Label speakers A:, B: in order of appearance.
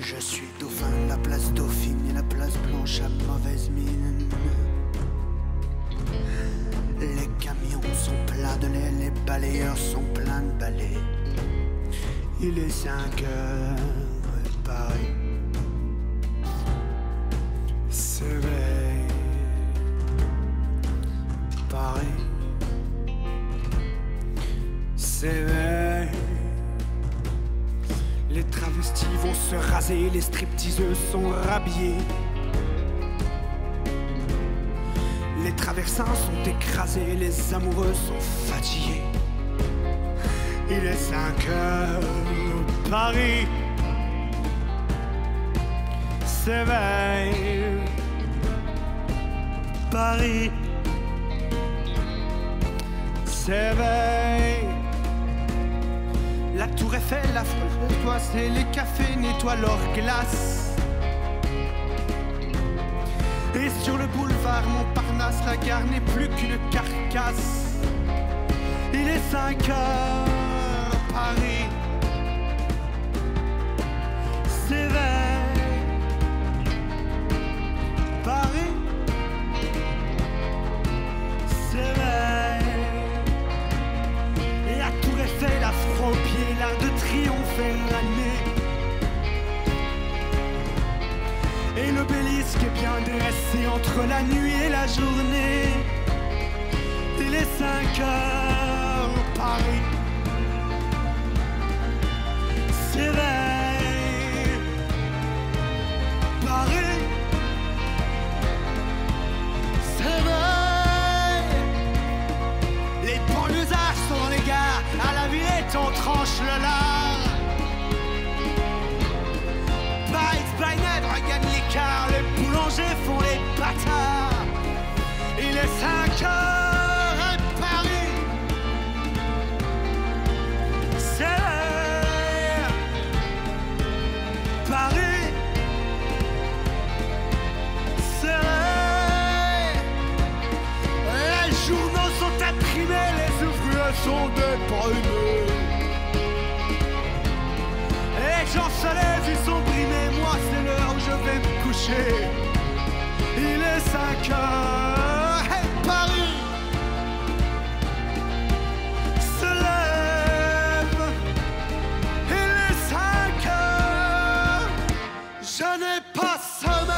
A: Je suis dauphin, la place dauphine et la place blanche à mauvaise mine. Les camions sont pleins de lait, les balayeurs sont pleins de balais. Il est 5 heures, Paris s'éveille. Les travestis vont se raser, les stripteaseuses sont rhabillées. Les traversins sont écrasés, les amoureux sont fatigués. Il est 5 heures, Paris s'éveille. Paris s'éveille. France, et les cafés nettoient leurs glaces. Et sur le boulevard Montparnasse, la gare n'est plus qu'une carcasse. Il est 5 heures, Paris Et l'obélisque est bien dressé entre la nuit et la journée. Il est 5 heures, Paris s'éveille. Paris s'éveille. Les banlieusards sont dans les gares, à la Villette on tranche le lard. Il est 5 heures à Paris. S'éveille. Paris s'éveille. Les journaux sont imprimés, les ouvriers sont débrunés. Les gens se lèvent, ils sont brimés. Moi, c'est l'heure où je vais me coucher. Il est 5 heures. Hey, Paris se lève. Il est 5 heures. Je n'ai pas sommeil,